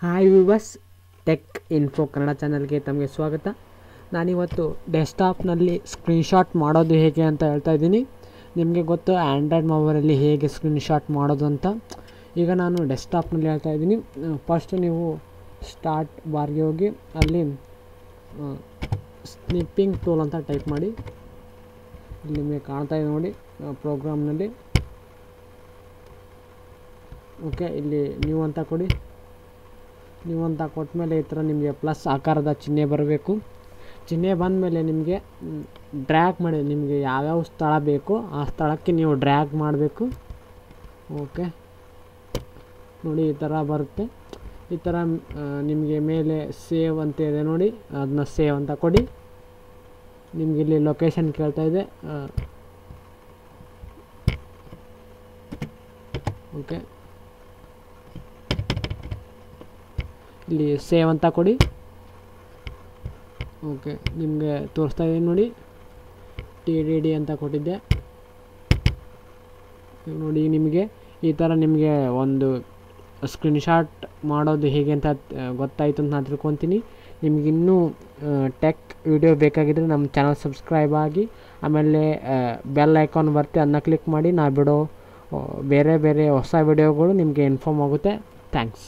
Hi Vivas tech info Kannada ಚಾನಲ್ಗೆ ತಮಗೆ ಸ್ವಾಗತ. ನಾನಿವತ್ತು ಡೆಸ್ಕ್ಟಾಪ್ನಲ್ಲಿ ಸ್ಕ್ರೀನ್ಶಾಟ್ ಮಾಡೋದು ಹೇಗೆ ಅಂತ ಹೇಳ್ತಾ ಇದ್ದೀನಿ. ನಿಮಗೆ ಗೊತ್ತು ಆ್ಯಂಡ್ರಾಯ್ಡ್ ಮೊಬೈಲಲ್ಲಿ ಹೇಗೆ ಸ್ಕ್ರೀನ್ಶಾಟ್ ಮಾಡೋದು ಅಂತ. ಈಗ ನಾನು ಡೆಸ್ಕ್ಟಾಪ್ನಲ್ಲಿ ಹೇಳ್ತಾ ಇದ್ದೀನಿ. ಫಸ್ಟ್ ನೀವು ಸ್ಟಾರ್ಟ್ ಬಾರ್ಗೆ ಹೋಗಿ, ಅಲ್ಲಿ ಸ್ನಿಪ್ಪಿಂಗ್ ಟೂಲ್ ಅಂತ ಟೈಪ್ ಮಾಡಿ. ಇಲ್ಲಿ ನಿಮಗೆ ಕಾಣ್ತಾ ಇದೆ ನೋಡಿ ಪ್ರೋಗ್ರಾಮ್ನಲ್ಲಿ ಓಕೆ ಇಲ್ಲಿ ನೀವು ಅಂತ ಕೊಡಿ. ನೀವು ಅಂತ ಕೊಟ್ಟಮೇಲೆ ಈ ಥರ ನಿಮಗೆ ಪ್ಲಸ್ ಆಕಾರದ ಚಿಹ್ನೆ ಬರಬೇಕು. ಚಿಹ್ನೆ ಬಂದಮೇಲೆ ನಿಮಗೆ ಡ್ರ್ಯಾಗ್ ಮಾಡಿ ನಿಮಗೆ ಯಾವ್ಯಾವ ಸ್ಥಳ ಬೇಕೋ, ಆ ಸ್ಥಳಕ್ಕೆ ನೀವು ಡ್ರ್ಯಾಗ್ ಮಾಡಬೇಕು. ಓಕೆ. ನೋಡಿ, ಈ ಥರ ಬರುತ್ತೆ. ಈ ಥರ ನಿಮಗೆ ಮೇಲೆ ಸೇವ್ ಅಂತ ಇದೆ ನೋಡಿ, ಅದನ್ನ ಸೇವ್ ಅಂತ ಕೊಡಿ. ನಿಮಗೆ ಇಲ್ಲಿ ಲೊಕೇಶನ್ ಕೇಳ್ತಾ ಇದೆ. ಓಕೆ. ಇಲ್ಲಿ ಸೇವ್ ಅಂತ ಕೊಡಿ. ಓಕೆ, ನಿಮಗೆ ತೋರಿಸ್ತಾ ಇದ್ದೀನಿ ನೋಡಿ. ಟಿ ಡಿ ಡಿ ಅಂತ ಕೊಟ್ಟಿದ್ದೆ. ನೋಡಿ ನಿಮಗೆ ಈ ಥರ ನಿಮಗೆ ಒಂದು ಸ್ಕ್ರೀನ್ಶಾಟ್ ಮಾಡೋದು ಹೇಗೆ ಅಂತ ಗೊತ್ತಾಯಿತು ಅಂತ ನಾನು ತಿಳ್ಕೊತೀನಿ. ನಿಮ್ಗೆ ಇನ್ನೂ ಟೆಕ್ ವಿಡಿಯೋ ಬೇಕಾಗಿದ್ದರೆ ನಮ್ಮ ಚಾನಲ್ ಸಬ್ಸ್ಕ್ರೈಬ್ ಆಗಿ, ಆಮೇಲೆ ಬೆಲ್ ಐಕಾನ್ ಬರ್ತೆ ಅದನ್ನ ಕ್ಲಿಕ್ ಮಾಡಿ ನಾ ಬಿಡೋ ಬೇರೆ ಬೇರೆ ಹೊಸ ವಿಡಿಯೋಗಳು ನಿಮಗೆ ಇನ್ಫಾರ್ಮ್ ಆಗುತ್ತೆ. ಥ್ಯಾಂಕ್ಸ್